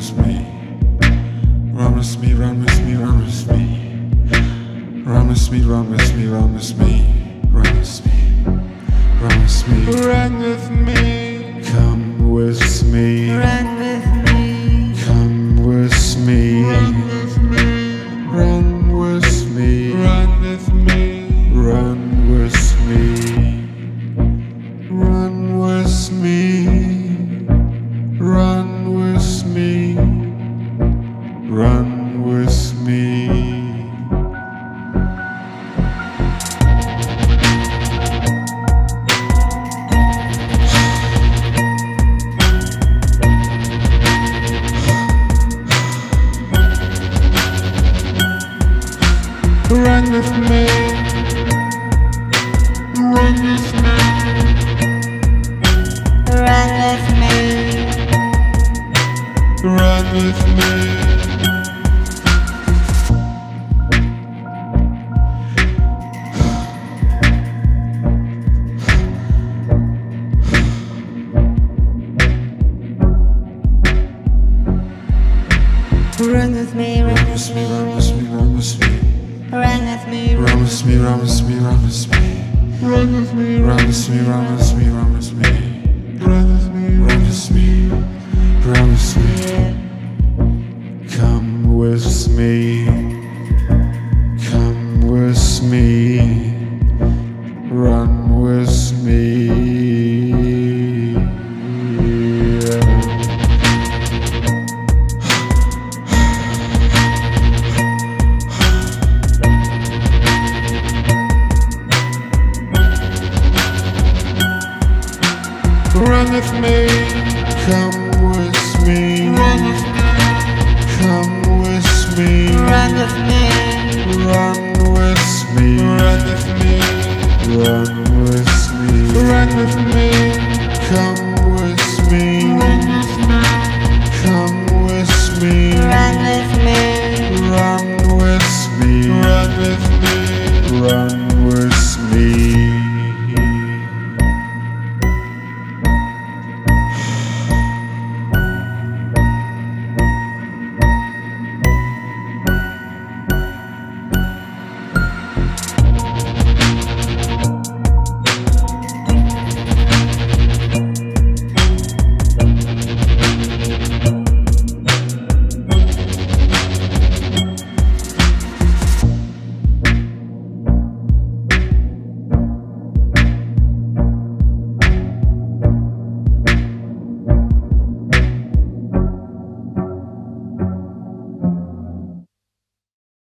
with me, run with me, run with me. Run with me, run with me, run with me. Run with me, run with me, run with me. Run with me, run with me. Run with me, Come with me, run with me, run with me, run with me, Run with me, run with me. run with me, run with me, run with me, run with me. Run with me, Run with me, run with me, run with me. Run with me, Run with me, run with me, run with me. run with me, Run with me, run with me. Run with me, Come with me. run with me, Come with me. run with me,